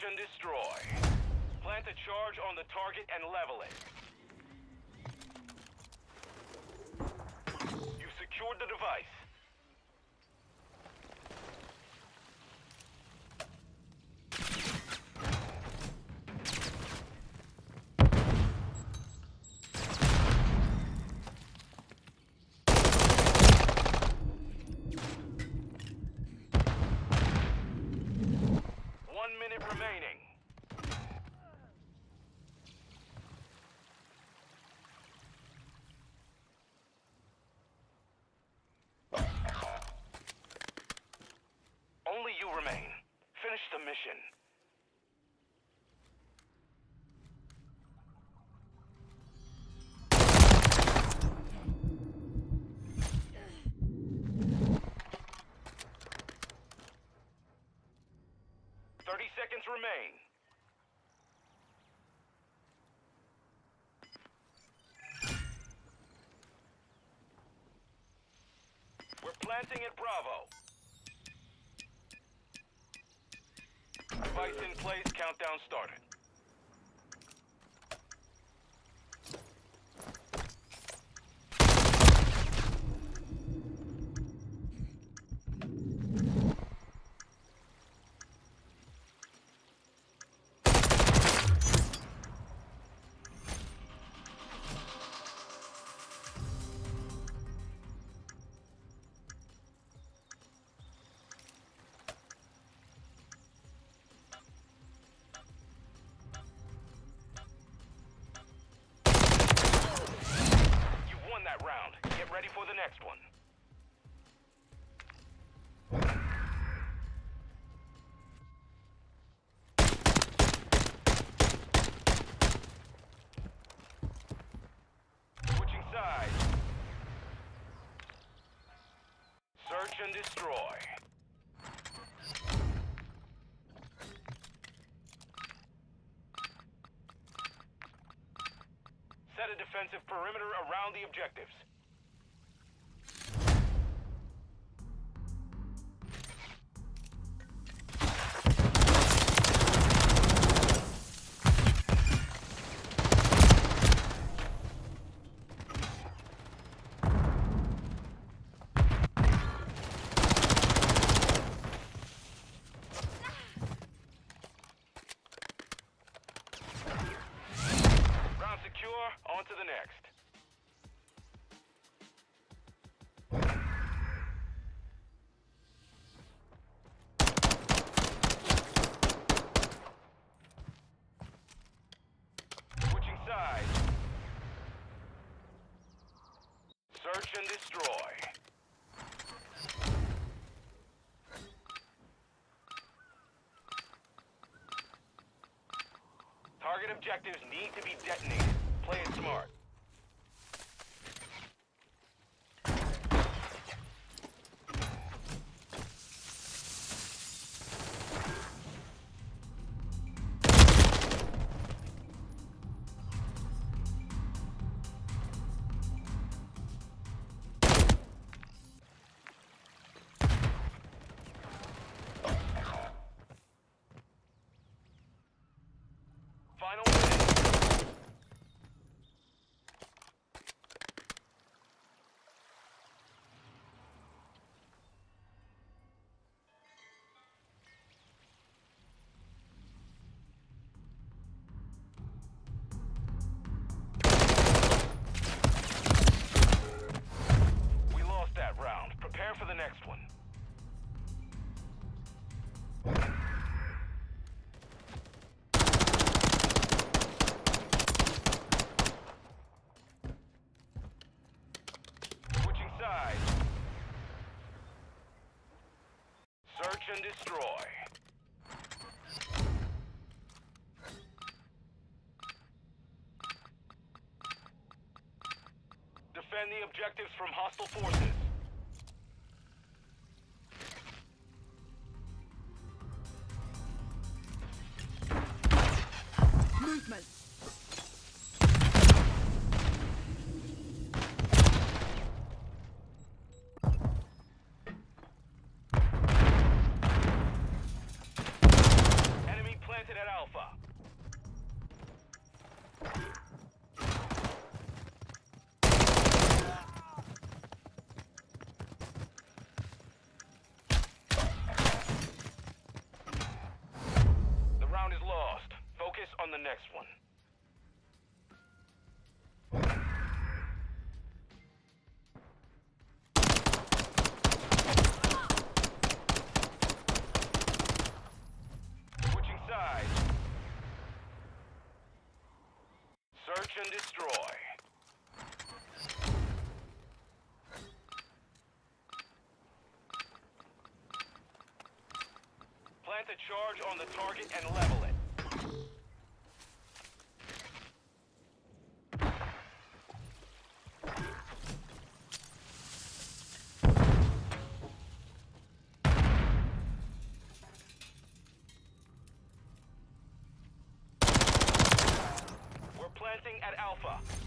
and destroy. Plant a charge on the target and level it. You've secured the device. One minute remaining. Only you remain. Finish the mission. Thirty seconds remain. We're planting at Bravo. Device in place, countdown started. And destroy. Set a defensive perimeter around the objectives. And destroy. Target objectives need to be detonated. Play it smart. Destroy. Defend the objectives from hostile forces. next one. Search and destroy. Plant a charge on the target and level it. Alpha.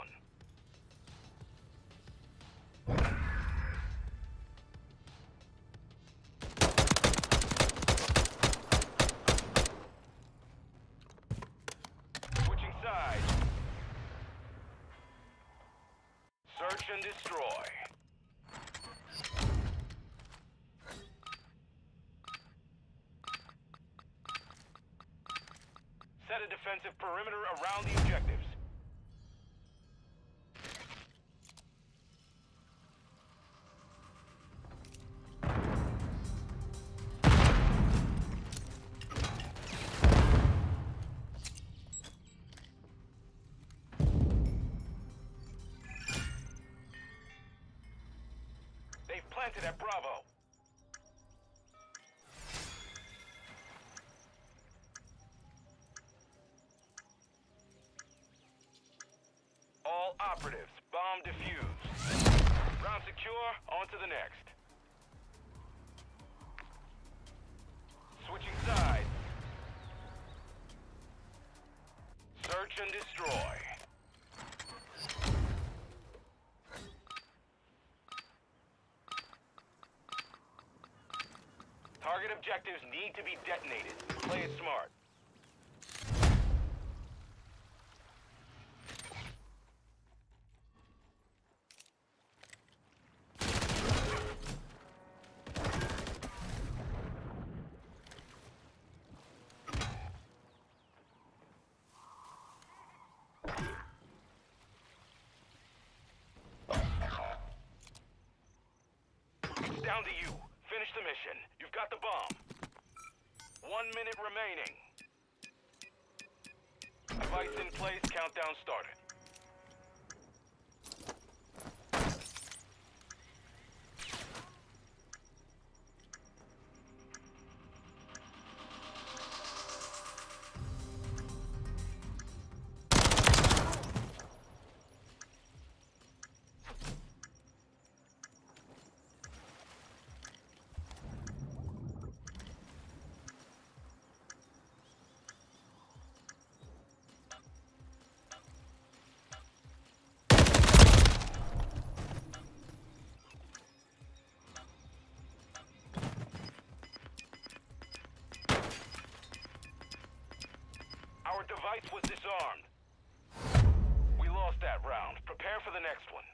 One. Switching sides. Search and destroy. Set a defensive perimeter around the objectives. Planted at Bravo. All operatives, bomb defused. Round secure, on to the next. Switching sides. Search and destroy. Target objectives need to be detonated. Play it smart. Down to you. Finish the mission. You've got the bomb. One minute remaining. Device in place, countdown started. Device was disarmed. We lost that round. Prepare for the next one.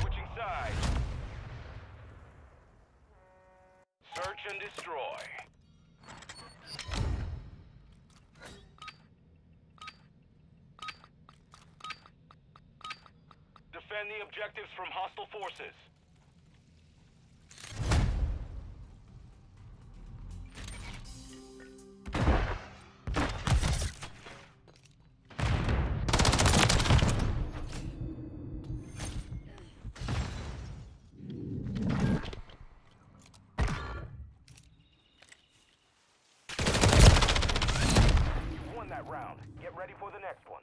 Switching sides. Search and destroy. Defend the objectives from hostile forces. That round. Get ready for the next one.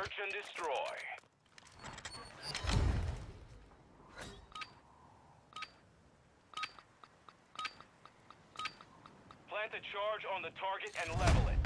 Search and destroy. Plant a charge on the target and level it.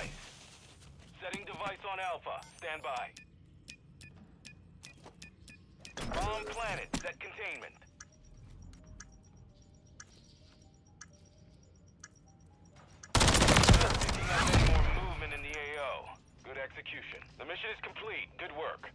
Device. Setting device on Alpha. Stand by. Bomb planted. Set containment. Picking up any more movement in the AO. Good execution. The mission is complete. Good work.